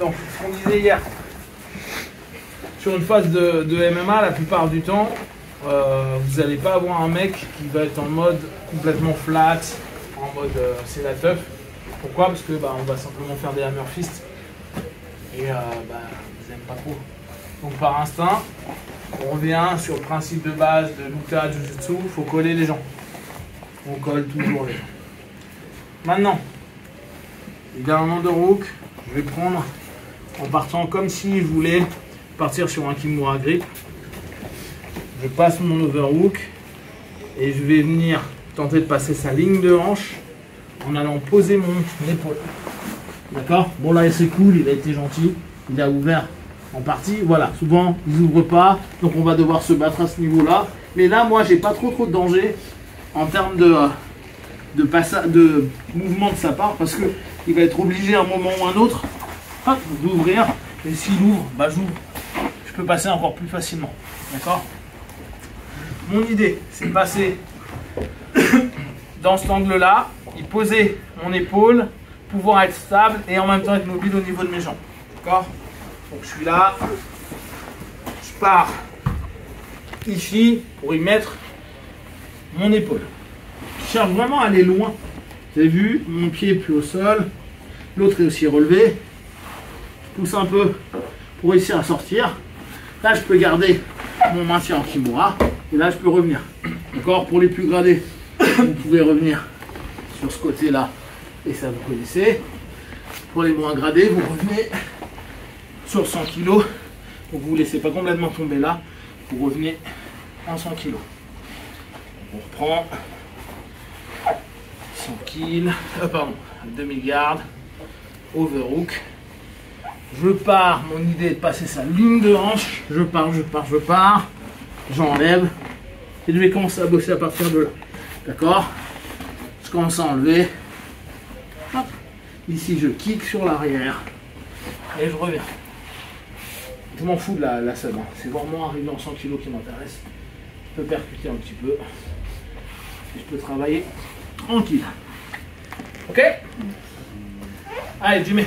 Donc, ce qu'on disait hier, sur une phase de, MMA, la plupart du temps, euh, vous n'allez pas avoir un mec qui va être en mode complètement flat, en mode euh, c'est la teuf. Pourquoi? Parce que bah, on va simplement faire des hammer fists et euh, bah, vous n'aimez pas trop. Donc par instinct, on revient sur le principe de base de Luta Jujutsu, il faut coller les gens. On colle toujours les gens. Maintenant, également de Rook, je vais prendre en partant comme si je voulais partir sur un Kimura grip. Je passe mon overhook et je vais venir tenter de passer sa ligne de hanche en allant poser mon épaule. D'accord? Bon là c'est cool, il a été gentil, il a ouvert en partie. Voilà, souvent il n'ouvre pas, donc on va devoir se battre à ce niveau-là. Mais là moi j'ai pas trop trop de danger en termes de, de, de mouvement de sa part parce que il va être obligé à un moment ou un autre d'ouvrir. Et s'il ouvre, bah j'ouvre. Je peux passer encore plus facilement. D'accord? Mon idée, c'est de passer dans cet angle-là, y poser mon épaule, pouvoir être stable et en même temps être mobile au niveau de mes jambes. D'accord? Donc je suis là, je pars ici pour y mettre mon épaule. Je cherche vraiment à aller loin. Vous avez vu, mon pied est plus au sol, l'autre est aussi relevé. Pousse un peu pour réussir à sortir. Là, je peux garder mon maintien en kimura et là, je peux revenir. D'accord Pour les plus gradés, vous pouvez revenir sur ce côté-là et ça vous connaissez. Pour les moins gradés, vous revenez sur 100 kg. Donc vous ne laissez pas complètement tomber là. Vous revenez en 100 kg. On reprend 100 kg. Ah, pardon, demi-garde. Overhook. Je pars, mon idée est de passer sa ligne de hanche. Je pars, je pars, je pars. J'enlève. Et je vais commencer à bosser à partir de là. D'accord? Je commence à enlever. Ici, je kick sur l'arrière. Et je reviens. Je m'en fous de la, la hein. C'est vraiment arriver en 100 kg qui m'intéresse. Je peux percuter un petit peu. Et je peux travailler tranquille. Ok? Allez, Jimmy.